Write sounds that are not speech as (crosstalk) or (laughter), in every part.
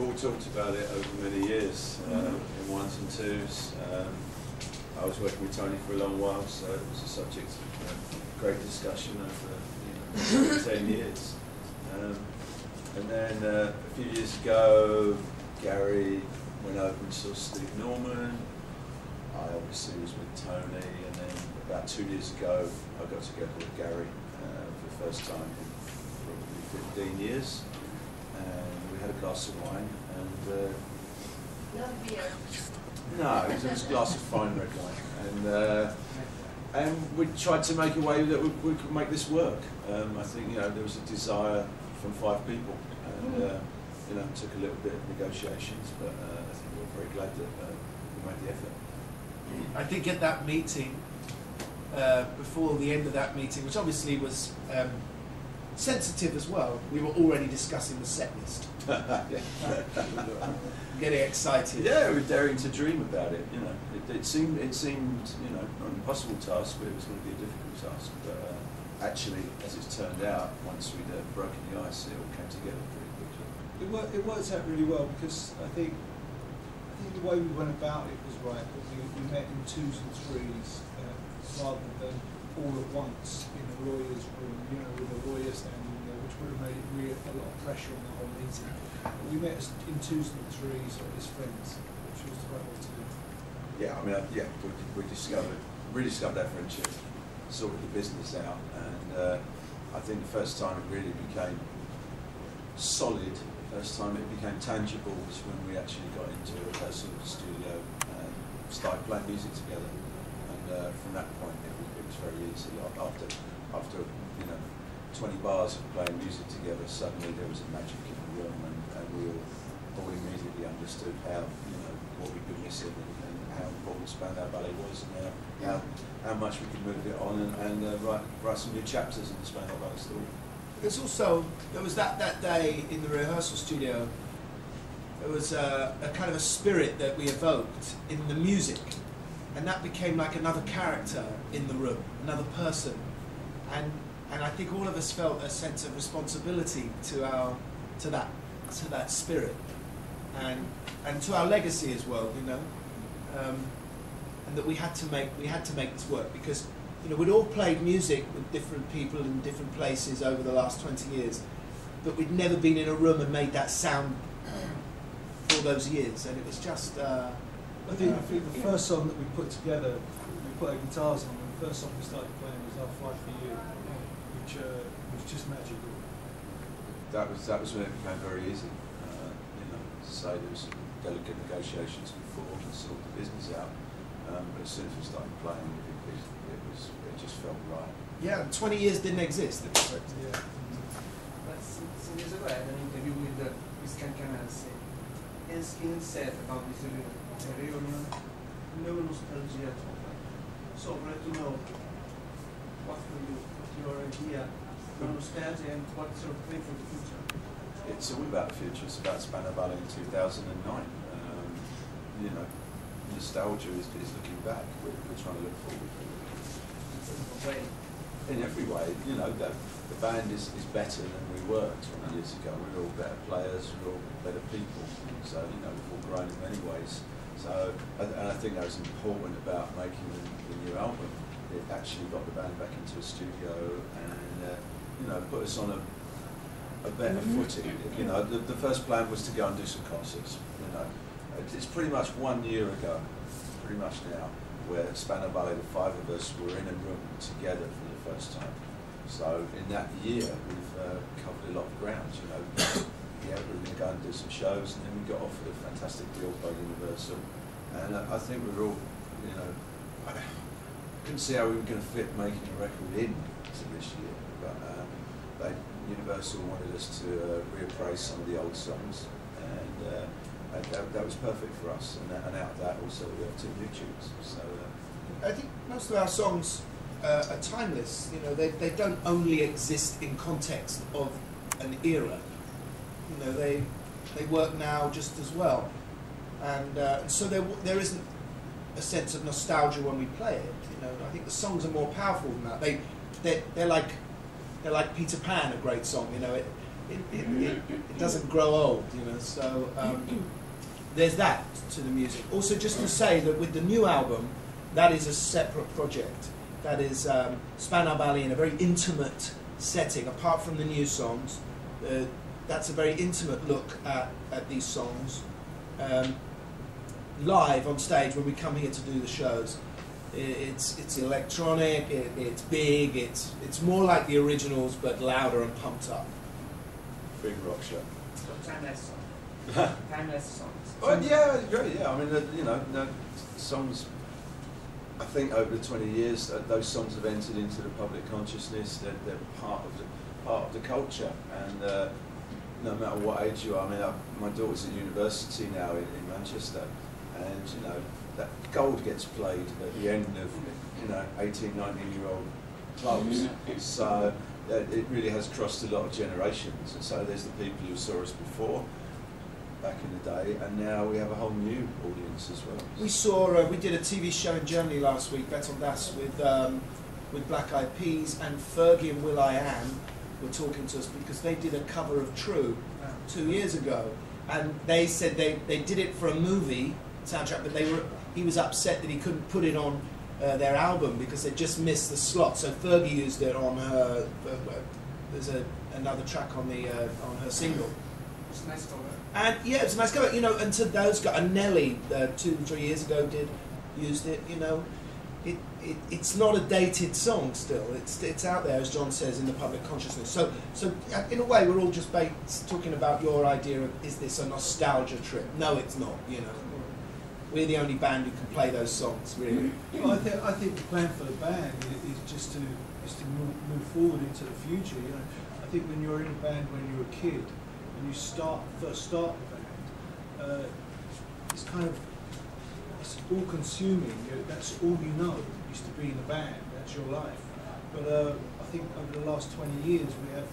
all talked about it over many years uh, in ones and twos. Um, I was working with Tony for a long while, so it was a subject of uh, great discussion over you know, (laughs) 10 years. Um, and then uh, a few years ago, Gary went over and saw Steve Norman. I obviously was with Tony, and then about two years ago, I got together with Gary uh, for the first time in probably 15 years. And we had a glass of wine, and uh, Not beer. no, it was, a glass of fine red wine, and uh, and we tried to make a way that we, we could make this work. Um, I think you know there was a desire from five people, and uh, you know it took a little bit of negotiations, but uh, I think we're very glad that uh, we made the effort. I think at that meeting, uh, before the end of that meeting, which obviously was um, sensitive as well, we were already discussing the set list, (laughs) getting excited. yeah, we were daring to dream about it. You know, it, it seemed it seemed you know not an impossible task, but it was going to be a difficult task. But uh, actually, as it's turned out, once we'd uh, broken the ice, it all came together pretty quickly. It, wor- it worked out really well because I think I think the way we went about it was right. That we, we met in twos and threes uh, rather than all at once in a lawyer's room, you know, with a lawyer standing there, which would have made it really a lot of pressure on the whole meeting. We met in twos and threes as friends, which was the right way to do. Yeah, I mean, yeah, we, we discovered, rediscovered that friendship, sorted the business out, and uh, I think the first time it really became solid, first time it became tangible was when we actually got into a rehearsal studio and started playing music together. And uh, from that point, it was, it was very easy. After, after you know, 20 bars of playing music together, suddenly there was a magic in the room, and, and we all, all immediately understood how, you know, what we'd been missing and, and how important Spandau Ballet was, and how, how, how much we could move it on and, and uh, write, write some new chapters in the Spandau Ballet story. There's also there was that that day in the rehearsal studio. There was a, a kind of a spirit that we evoked in the music, and that became like another character in the room, another person, and and I think all of us felt a sense of responsibility to our to that to that spirit, and and to our legacy as well, you know, um, and that we had to make we had to make this work because you know we'd all played music with different people in different places over the last 20 years, but we'd never been in a room and made that sound for all those years, and it was just. Uh, I think, I think the first song that we put together, we put our guitars on, and the first song we started playing was Our Fight for You, which uh, was just magical. that was that was when it became very easy. Uh, you know, as say there was some delicate negotiations before to sort the business out, um, but as soon as we started playing, it, it, it was it just felt right. yeah, 20 years didn't exist. Yeah. But some, some years ago, I had an interview with uh, Christian Canals. And he said about this reunion, a reunion, no nostalgia at all. So I'd like to know what for you, what's your idea, no nostalgia, and what's your plan for the future? It's all about the future. It's about Ballet in 2009. Um, you know, nostalgia is, is looking back. We're, we're trying to look forward. In every way, you know, the, the band is, is better than we were 20 years ago. We're all better players, we're all better people. So, you know, we've all grown in many ways. So, and and I think that was important about making the, the new album. It actually got the band back into a studio and, uh, you know, put us on a, a better footing. You know, the, the first plan was to go and do some concerts. You know, it's pretty much one year ago, pretty much now, where Spandau Ballet, the five of us, were in a room together for the first time. So in that year, we've uh, covered a lot of ground. You know, (coughs) yeah, we were going to go and do some shows, and then we got offered a fantastic deal by Universal, and uh, I think we're all, you know, couldn't see how we were going to fit making a record in to this year, but um, they Universal wanted us to uh, reappraise some of the old songs, and, uh, that, that was perfect for us. And, that, and out of that, also we have two new tunes. So uh, I think most of our songs uh, are timeless. You know, they, they don't only exist in context of an era. You know, they they work now just as well, and uh, so there there isn't a sense of nostalgia when we play it. You know, I think the songs are more powerful than that. They they they're like they're like Peter Pan, a great song. You know, it it, it, it, it doesn't grow old, you know. So um, there's that to the music. Also, just to say that with the new album, that is a separate project. That is um, Spandau Ballet in a very intimate setting, apart from the new songs. Uh, that's a very intimate look at, at these songs. Um, live on stage when we come here to do the shows. It's, it's electronic, it, it's big, it's, it's more like the originals but louder and pumped up. Big rock show. So timeless song. (laughs) timeless songs. Well, yeah, I agree. Yeah, I mean, you know, the songs. I think over the twenty years, uh, those songs have entered into the public consciousness. They're, they're part of the part of the culture, and uh, no matter what age you are. I mean, I, my daughter's at university now in, in Manchester, and you know that gold gets played at the end of you know 18, 19 year old clubs. So uh, it really has crossed a lot of generations. And so there's the people who saw us before back in the day, and now we have a whole new audience as well. We saw, uh, we did a TV show in Germany last week, Wetten dass, with, um, with Black Eyed Peas, and Fergie and will.i.am were talking to us because they did a cover of True two years ago, and they said they, they did it for a movie soundtrack, but they were he was upset that he couldn't put it on uh, their album because they just missed the slot. So Fergie used it on her. Uh, there's a, another track on the uh, on her single. It's a nice cover. And yeah, it's a nice cover, you know. And to those guys, and Nelly uh, two, three years ago did used it. You know, it, it it's not a dated song still. It's it's out there, as John says, in the public consciousness. So so uh, in a way, we're all just ba- talking about your idea of is this a nostalgia trip? No, it's not. You know, we're the only band who can play those songs, really. Well, I think I think the plan for the band is just to is to move, forward into the future. You know, I think when you're in a band when you're a kid and you start first start the band, uh, it's kind of it's all consuming. You know, that's all you know. Is to be in a band. That's your life. But uh, I think over the last 20 years we have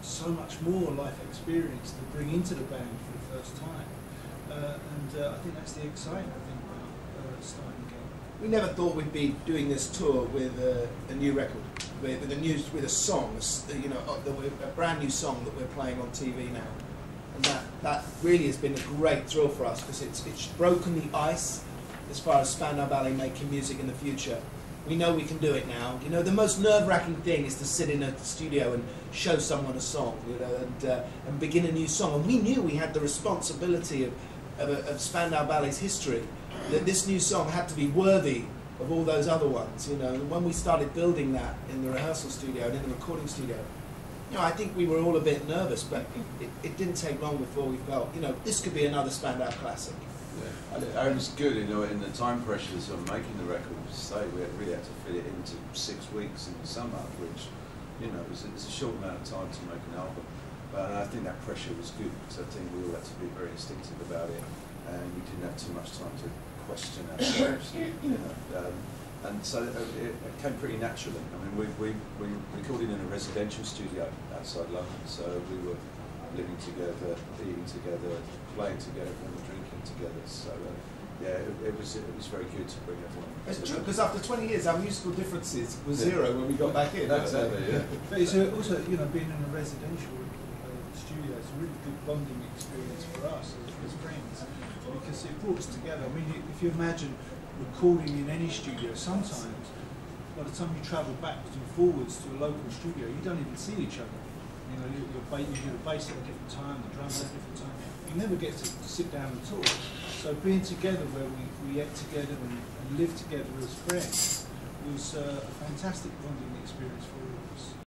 so much more life experience to bring into the band for the first time. Uh, and uh, I think that's the exciting thing about uh, starting again. We never thought we'd be doing this tour with a, new record, with, with a new, with a song, you know, a, a brand new song that we're playing on TV now, and that that really has been a great thrill for us because it's it's broken the ice as far as Spandau Ballet making music in the future. We know we can do it now. You know, the most nerve-wracking thing is to sit in a studio and show someone a song, you know, and uh, and begin a new song. And we knew we had the responsibility of of, of Spandau Ballet's history that this new song had to be worthy of all those other ones, you know. And when we started building that in the rehearsal studio and in the recording studio, you know, I think we were all a bit nervous, but it, it didn't take long before we felt, you know, this could be another Spandau classic. Yeah. And it, it was good, you know, in the time pressures of making the record. Say we really had to fit it into six weeks in the summer, which you know was it's a short amount of time to make an album. But I think that pressure was good because I think we all had to be very instinctive about it, and we didn't have too much time to question ourselves. you know, um, and so it, it, it came pretty naturally. I mean, we, we, we recorded in a residential studio outside London, so we were living together, eating together, playing together, and drinking together. So uh, yeah, it, it was it was very good to bring everyone. It's true, because after 20 years, our musical differences were Yeah. zero when we got back in. weren't? Exactly, yeah. But it's uh, also, you know, being in a residential studio, it's a really good bonding experience for us as, as friends because it brought us together. I mean, if you imagine recording in any studio, sometimes by the time you travel backwards and forwards to a local studio, you don't even see each other. You know, you, you're you the bass at a different time, the drums at a different time. You never get to sit down and talk. So being together where we, we ate together and, and lived together as friends was uh, a fantastic bonding experience for all of us.